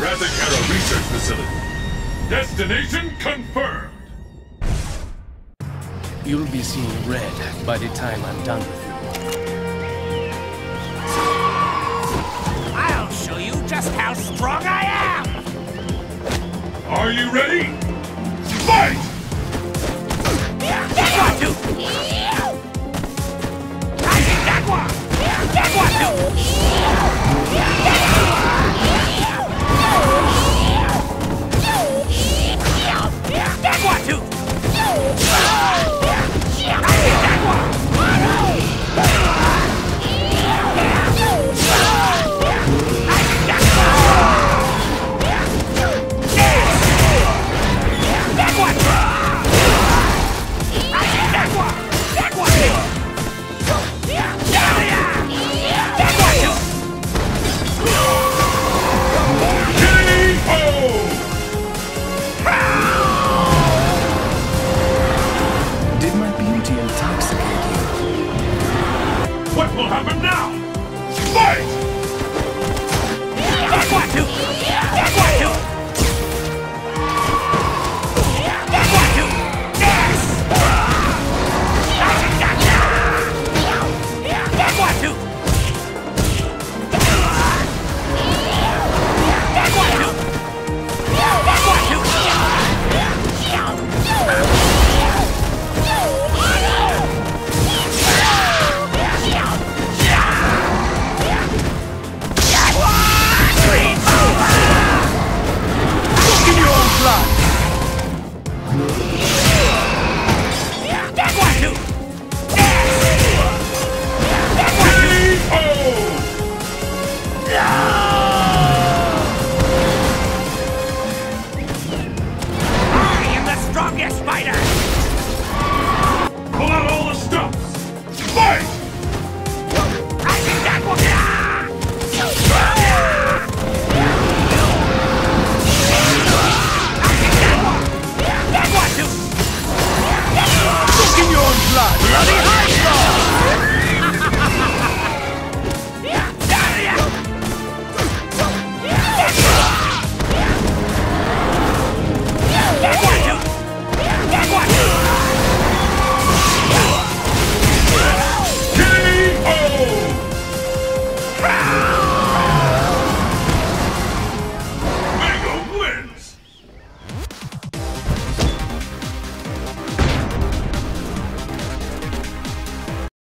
You're at the Research Facility. Destination confirmed. You'll be seeing red by the time I'm done with you. I'll show you just how strong I am! Are you ready? Fight! Fight! That's what! That's what!